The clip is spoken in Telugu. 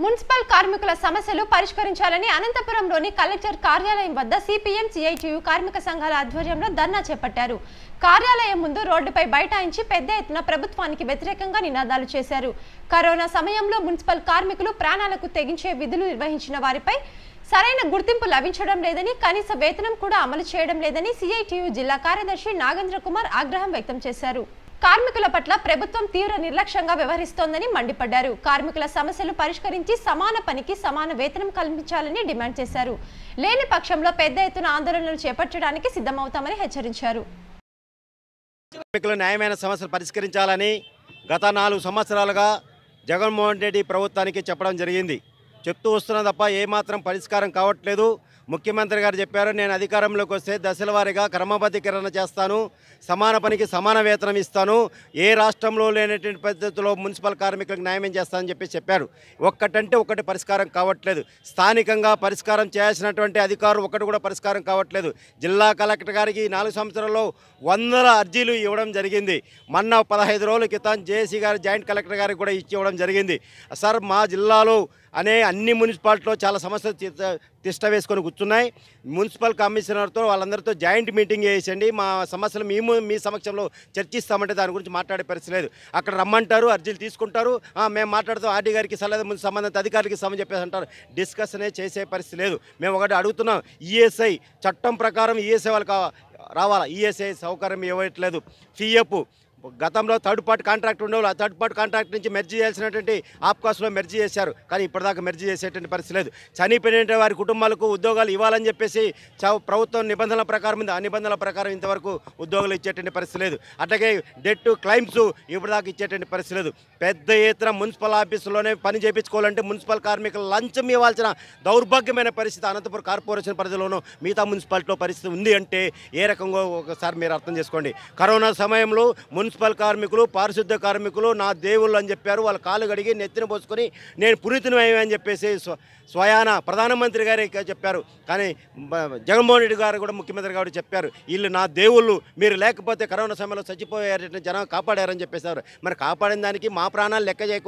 మున్సిపల్ కార్మికుల సమస్యలు పరిష్కరించాలని అనంతపురంలోని కలెక్టర్ కార్యాలయం వద్ద సిపిఎం సిఐటియు కార్మిక సంఘాల ఆధ్వర్యంలో ధర్నా చేపట్టారు. కార్యాలయం ముందు రోడ్డుపై బైఠాయించి పెద్ద ఎత్తున ప్రభుత్వానికి వ్యతిరేకంగా నినాదాలు చేశారు. కరోనా సమయంలో మున్సిపల్ కార్మికులు ప్రాణాలకు తెగించే విధులు నిర్వహించిన వారిపై సరైన గుర్తింపు లభించడం లేదని కనీస వేతనం కూడా అమలు చేయడం లేదని సిఐటియు జిల్లా కార్యదర్శి నాగేంద్ర కుమార్ ఆగ్రహం వ్యక్తం చేశారు. కార్మికుల పట్ల ప్రభుత్వం తీవ్ర నిర్లక్ష్యంగా వ్యవహరిస్తోందని మండిపడ్డారు. కార్మికుల సమస్యలు పరిష్కరించి సమాన పనికి సమాన వేతనం కల్పించాలని డిమాండ్ చేశారు. లేని పక్షంలో పెద్ద ఎత్తున ఆందోళనలు చేపట్టడానికి సిద్ధమవుతామని హెచ్చరించారు. కార్మికుల న్యాయమైన సమస్యలు పరిష్కరించాలని గత నాలుగు సంవత్సరాలుగా జగన్మోహన్ రెడ్డి ప్రభుత్వానికి చెప్పడం జరిగింది. చెప్తూ వస్తున్నా తప్ప ఏమాత్రం పరిష్కారం కావట్లేదు. ముఖ్యమంత్రి గారు చెప్పారు నేను అధికారంలోకి వస్తే దశల వారీగా క్రమబద్ధీకరణ చేస్తాను సమాన పనికి సమాన వేతనం ఇస్తాను ఏ రాష్ట్రంలో లేనటువంటి పద్ధతిలో మున్సిపల్ కార్మికులకు న్యాయం చేస్తానని చెప్పి చెప్పారు. ఒక్కటంటే ఒకటి పరిష్కారం కావట్లేదు. స్థానికంగా పరిష్కారం చేయాల్సినటువంటి అధికారులు ఒకటి కూడా పరిష్కారం కావట్లేదు. జిల్లా కలెక్టర్ గారికి నాలుగు సంవత్సరాల్లో వందల అర్జీలు ఇవ్వడం జరిగింది. మొన్న పదహైదు రోజుల క్రితం జేసీ గారు జాయింట్ కలెక్టర్ గారికి కూడా ఇచ్చి ఇవ్వడం జరిగింది. సార్ మా జిల్లాలో అనే అన్ని మున్సిపాలిటీలో చాలా సమస్యలు తి- తిష్ట వేసుకొని కూర్చున్నాయి. మున్సిపల్ కమిషనర్తో వాళ్ళందరితో జాయింట్ మీటింగ్ చేసేయండి. మా సమస్యలు మేము మీ సమక్షంలో చర్చిస్తామంటే దాని గురించి మాట్లాడే పరిస్థితి లేదు. అక్కడ రమ్మంటారు అర్జీలు తీసుకుంటారు. మేము మాట్లాడుతాం ఆర్డీ గారికి సలహా ముందు సంబంధిత అధికారికి సమయం చెప్పేసి అంటారు. డిస్కషనే చేసే పరిస్థితి లేదు. మేము ఒకటి అడుగుతున్నాం ఈఎస్ఐ చట్టం ప్రకారం ఈఎస్ఐ వాళ్ళకి రావాలా? ఈఎస్ఐ సౌకర్యం ఇవ్వట్లేదు. పిఎఫ్ గతంలో థర్డ్ పార్టీ కాంట్రాక్ట్ ఉండవు ఆ థర్డ్ పార్టీ కాంట్రాక్ట్ నుంచి మెర్జీ చేయాల్సినటువంటి ఆప్కాస్లో మెర్జీ చేశారు. కానీ ఇప్పటిదాకా మెర్జీ చేసేటువంటి పరిస్థితి లేదు. చనిపోయిన వారి కుటుంబాలకు ఉద్యోగాలు ఇవ్వాలని చెప్పేసి ప్రభుత్వం నిబంధనల ప్రకారం ఉంది. ఆ నిబంధనల ప్రకారం ఇంతవరకు ఉద్యోగాలు ఇచ్చేటువంటి పరిస్థితి లేదు. అట్లాగే డెట్ క్లైమ్స్ ఇప్పటిదాకా ఇచ్చేటువంటి పరిస్థితి లేదు. పెద్ద ఎత్తున మున్సిపల్ ఆఫీసులోనే పని చేయించుకోవాలంటే మున్సిపల్ కార్మికులు లంచం ఇవ్వాల్సిన దౌర్భాగ్యమైన పరిస్థితి అనంతపురం కార్పొరేషన్ పరిధిలోనూ మిగతా మున్సిపాలిటీలో పరిస్థితి ఉంది అంటే ఏ రకంగా ఒకసారి మీరు అర్థం చేసుకోండి. కరోనా సమయంలో మున్సిపల్ మున్సిపల్ కార్మికులు పారిశుద్ధ్య కార్మికులు నా దేవుళ్ళు అని చెప్పారు. వాళ్ళ కాలు గడిగి నెత్తిన పోసుకొని నేను పునీతునమయ్యా అని చెప్పేసి స్వ స్వయాన ప్రధానమంత్రి గారే చెప్పారు. కానీ జగన్మోహన్ రెడ్డి గారు కూడా ముఖ్యమంత్రి గారు చెప్పారు. వీళ్ళు నా దేవుళ్ళు మీరు లేకపోతే కరోనా సమయంలో చచ్చిపోయారు జనం కాపాడారని చెప్పేశారు మరి కాపాడిన దానికి మా ప్రాణాలు లెక్క చేయకుండా